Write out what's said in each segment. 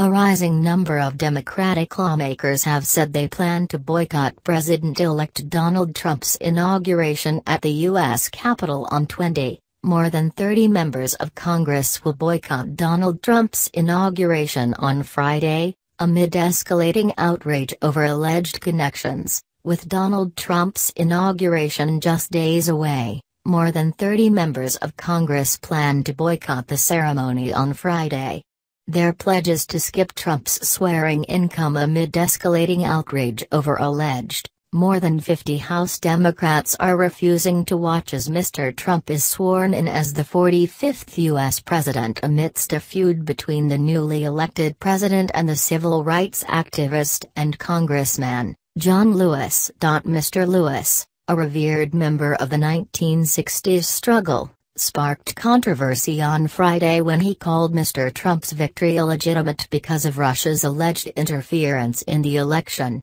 A rising number of Democratic lawmakers have said they plan to boycott President-elect Donald Trump's inauguration at the U.S. Capitol on 20. More than 30 members of Congress will boycott Donald Trump's inauguration on Friday, amid escalating outrage over alleged connections. With Donald Trump's inauguration just days away, more than 30 members of Congress plan to boycott the ceremony on Friday. Their pledges to skip Trump's swearing-in come amid escalating outrage over alleged more than 50 House Democrats are refusing to watch as Mr. Trump is sworn in as the 45th U.S. president amidst a feud between the newly elected president and the civil rights activist and congressman, John Lewis. Mr. Lewis, a revered member of the 1960s struggle, sparked controversy on Friday when he called Mr. Trump's victory illegitimate because of Russia's alleged interference in the election.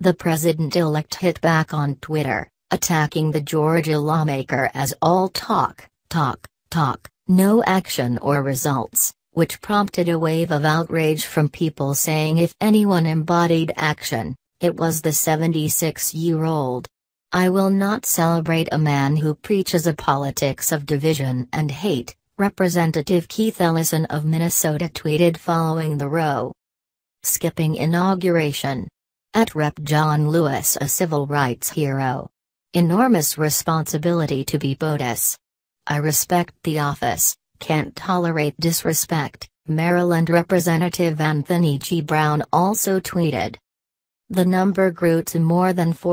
The president-elect hit back on Twitter, attacking the Georgia lawmaker as all talk, talk, talk, no action or results, which prompted a wave of outrage from people saying if anyone embodied action, it was the 76-year-old. I will not celebrate a man who preaches a politics of division and hate, Representative Keith Ellison of Minnesota tweeted following the row. Skipping inauguration. At Rep. John Lewis a civil rights hero. Enormous responsibility to be POTUS. I respect the office, can't tolerate disrespect, Maryland Representative Anthony G. Brown also tweeted. The number grew to more than 4.